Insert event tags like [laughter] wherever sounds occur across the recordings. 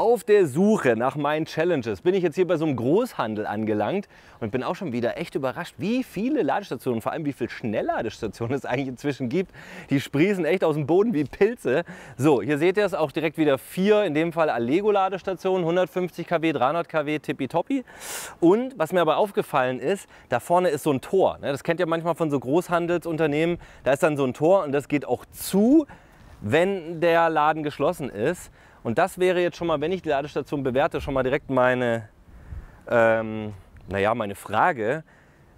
Auf der Suche nach meinen Challenges bin ich jetzt hier bei so einem Großhandel angelangt und bin auch schon wieder echt überrascht, wie viele Ladestationen, vor allem wie viele Schnellladestationen es eigentlich inzwischen gibt. Die sprießen echt aus dem Boden wie Pilze. So, hier seht ihr es auch direkt wieder vier, in dem Fall Allego-Ladestationen, 150 kW, 300 kW, tippitoppi. Und was mir aber aufgefallen ist, da vorne ist so ein Tor. Ne? Das kennt ihr manchmal von so Großhandelsunternehmen. Da ist dann so ein Tor und das geht auch zu, wenn der Laden geschlossen ist. Und das wäre jetzt schon mal, wenn ich die Ladestation bewerte, schon mal direkt meine, ähm, naja, meine Frage.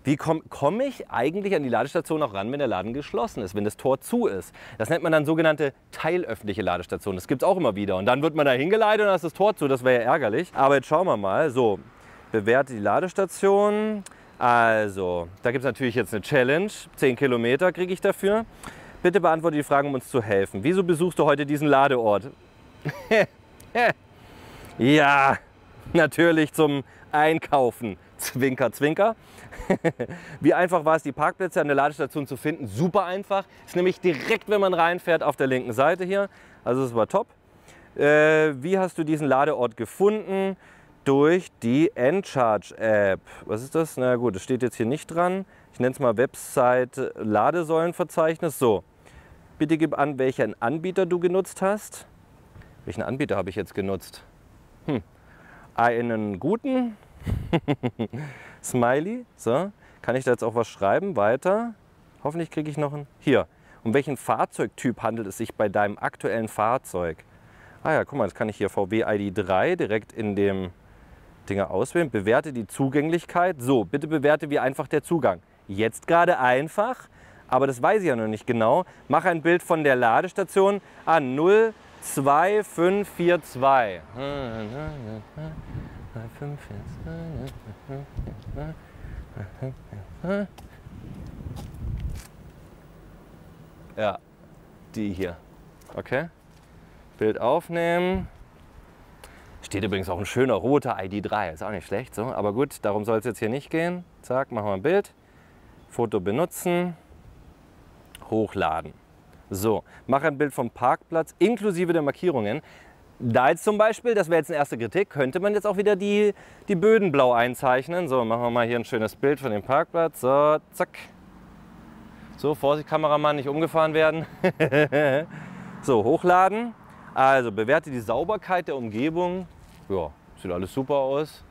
Wie komme komm ich eigentlich an die Ladestation auch ran, wenn der Laden geschlossen ist, wenn das Tor zu ist? Das nennt man dann sogenannte teilöffentliche Ladestation. Das gibt es auch immer wieder. Und dann wird man da hingeleitet und dann ist das Tor zu. Das wäre ja ärgerlich. Aber jetzt schauen wir mal. So, bewerte die Ladestation. Also, da gibt es natürlich jetzt eine Challenge. 10 Kilometer kriege ich dafür. Bitte beantworte die Fragen, um uns zu helfen. Wieso besuchst du heute diesen Ladeort? [laughs] ja, natürlich zum Einkaufen. Zwinker, zwinker. [laughs] Wie einfach war es, die Parkplätze an der Ladestation zu finden? Super einfach. Ist nämlich direkt, wenn man reinfährt, auf der linken Seite hier. Also es war top. Äh, wie hast du diesen Ladeort gefunden? Durch die Encharge-App. Was ist das? Na gut, das steht jetzt hier nicht dran. Ich nenne es mal Website Ladesäulenverzeichnis. So, bitte gib an, welchen Anbieter du genutzt hast. Welchen Anbieter habe ich jetzt genutzt? Hm. Einen guten [laughs] Smiley. So, kann ich da jetzt auch was schreiben? Weiter. Hoffentlich kriege ich noch einen. Hier. Um welchen Fahrzeugtyp handelt es sich bei deinem aktuellen Fahrzeug? Ah ja, guck mal, das kann ich hier VW ID3 direkt in dem Dinger auswählen. Bewerte die Zugänglichkeit. So, bitte bewerte, wie einfach der Zugang. Jetzt gerade einfach, aber das weiß ich ja noch nicht genau. Mach ein Bild von der Ladestation an 0 2542. Ja, die hier. Okay. Bild aufnehmen. Steht übrigens auch ein schöner roter ID3, ist auch nicht schlecht. So. Aber gut, darum soll es jetzt hier nicht gehen. Zack, machen wir ein Bild. Foto benutzen. Hochladen. So, mache ein Bild vom Parkplatz inklusive der Markierungen. Da jetzt zum Beispiel, das wäre jetzt eine erste Kritik, könnte man jetzt auch wieder die, die Böden blau einzeichnen. So, machen wir mal hier ein schönes Bild von dem Parkplatz. So, zack. So, Vorsicht, Kameramann, nicht umgefahren werden. [laughs] so, hochladen. Also, bewerte die Sauberkeit der Umgebung. Ja, sieht alles super aus.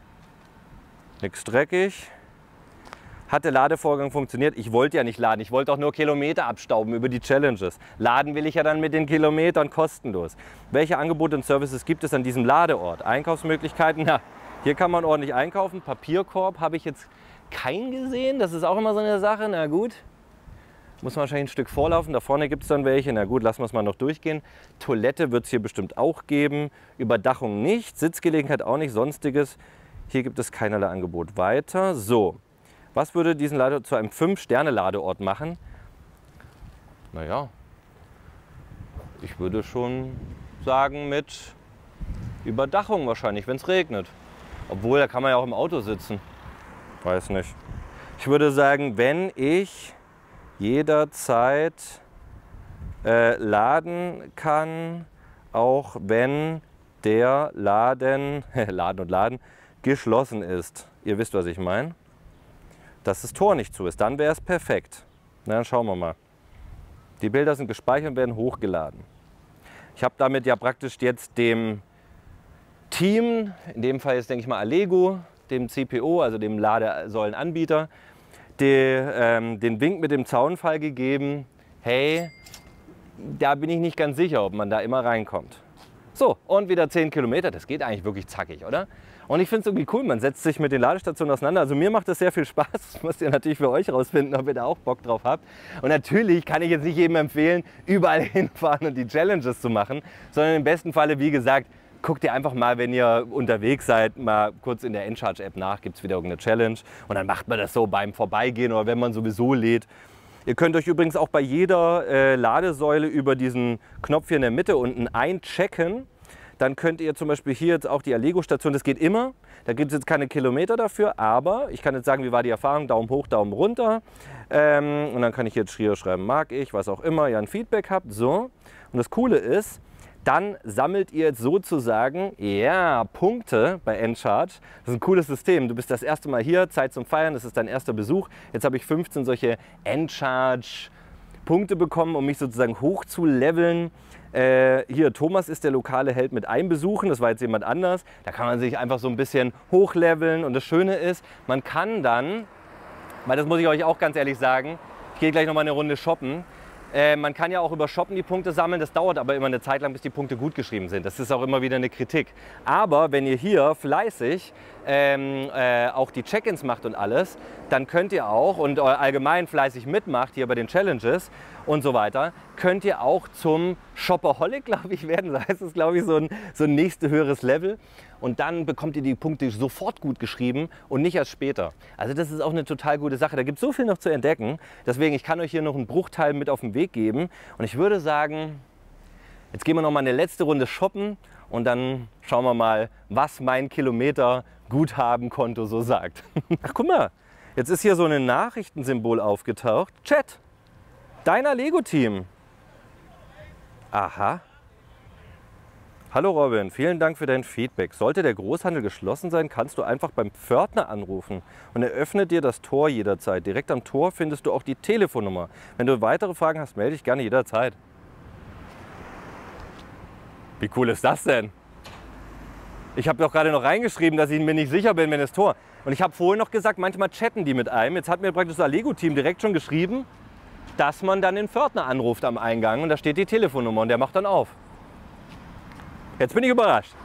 Nichts dreckig hat der Ladevorgang funktioniert. Ich wollte ja nicht laden, ich wollte auch nur Kilometer abstauben über die Challenges. Laden will ich ja dann mit den Kilometern kostenlos. Welche Angebote und Services gibt es an diesem Ladeort? Einkaufsmöglichkeiten? Na, hier kann man ordentlich einkaufen. Papierkorb habe ich jetzt keinen gesehen. Das ist auch immer so eine Sache. Na gut, muss man wahrscheinlich ein Stück vorlaufen. Da vorne gibt es dann welche. Na gut, lassen wir es mal noch durchgehen. Toilette wird es hier bestimmt auch geben. Überdachung nicht, Sitzgelegenheit auch nicht, sonstiges. Hier gibt es keinerlei Angebot. Weiter. So, was würde diesen Ladeort zu einem 5-Sterne-Ladeort machen? Naja, ich würde schon sagen mit Überdachung wahrscheinlich, wenn es regnet. Obwohl, da kann man ja auch im Auto sitzen. Weiß nicht. Ich würde sagen, wenn ich jederzeit äh, laden kann, auch wenn der Laden, [laughs] Laden und Laden, geschlossen ist. Ihr wisst, was ich meine dass das Tor nicht zu ist. Dann wäre es perfekt. Na, dann schauen wir mal. Die Bilder sind gespeichert und werden hochgeladen. Ich habe damit ja praktisch jetzt dem Team, in dem Fall jetzt denke ich mal Allego, dem CPO, also dem Ladesäulenanbieter, die, ähm, den Wink mit dem Zaunfall gegeben, hey, da bin ich nicht ganz sicher, ob man da immer reinkommt. So, und wieder 10 Kilometer, das geht eigentlich wirklich zackig, oder? Und ich finde es irgendwie cool, man setzt sich mit den Ladestationen auseinander. Also mir macht das sehr viel Spaß. [laughs] Das müsst ihr natürlich für euch rausfinden, ob ihr da auch Bock drauf habt. Und natürlich kann ich jetzt nicht jedem empfehlen, überall [laughs] hinfahren und die Challenges zu machen, sondern im besten Falle, wie gesagt, guckt ihr einfach mal, wenn ihr unterwegs seid, mal kurz in der Encharge-App nach, gibt es wieder irgendeine Challenge. Und dann macht man das so beim Vorbeigehen oder wenn man sowieso lädt. Ihr könnt euch übrigens auch bei jeder äh, Ladesäule über diesen Knopf hier in der Mitte unten einchecken dann könnt ihr zum Beispiel hier jetzt auch die Allego-Station, das geht immer. Da gibt es jetzt keine Kilometer dafür, aber ich kann jetzt sagen, wie war die Erfahrung, Daumen hoch, Daumen runter. Ähm, und dann kann ich jetzt hier schreiben, mag ich, was auch immer, ihr ein Feedback habt. So. Und das Coole ist, dann sammelt ihr jetzt sozusagen, ja, Punkte bei Encharge. Das ist ein cooles System. Du bist das erste Mal hier, Zeit zum Feiern, das ist dein erster Besuch. Jetzt habe ich 15 solche Encharge Punkte bekommen, um mich sozusagen hoch zu leveln. Äh, hier, Thomas ist der lokale Held mit Einbesuchen, das war jetzt jemand anders. Da kann man sich einfach so ein bisschen hochleveln und das Schöne ist, man kann dann, weil das muss ich euch auch ganz ehrlich sagen, ich gehe gleich noch mal eine Runde shoppen, äh, man kann ja auch über Shoppen die Punkte sammeln, das dauert aber immer eine Zeit lang, bis die Punkte gut geschrieben sind. Das ist auch immer wieder eine Kritik. Aber wenn ihr hier fleißig ähm, äh, auch die Check-ins macht und alles, dann könnt ihr auch und allgemein fleißig mitmacht hier bei den Challenges und so weiter, könnt ihr auch zum Shopaholic, [laughs] glaube ich, werden. Das es, glaube ich, so ein, so ein nächstes höheres Level. Und dann bekommt ihr die Punkte sofort gut geschrieben und nicht erst später. Also das ist auch eine total gute Sache. Da gibt es so viel noch zu entdecken. Deswegen, ich kann euch hier noch einen Bruchteil mit auf den Weg geben. Und ich würde sagen, jetzt gehen wir noch mal eine letzte Runde shoppen und dann schauen wir mal, was mein Kilometer Guthabenkonto so sagt. [laughs] Ach, guck mal, jetzt ist hier so ein Nachrichtensymbol aufgetaucht. Chat, deiner Lego-Team. Aha. Hallo Robin, vielen Dank für dein Feedback. Sollte der Großhandel geschlossen sein, kannst du einfach beim Pförtner anrufen und er öffnet dir das Tor jederzeit. Direkt am Tor findest du auch die Telefonnummer. Wenn du weitere Fragen hast, melde dich gerne jederzeit. Wie cool ist das denn? Ich habe doch gerade noch reingeschrieben, dass ich mir nicht sicher bin, wenn das Tor. Und ich habe vorhin noch gesagt, manchmal chatten die mit einem. Jetzt hat mir praktisch das Lego-Team direkt schon geschrieben, dass man dann den Pförtner anruft am Eingang und da steht die Telefonnummer und der macht dann auf. Jetzt bin ich überrascht.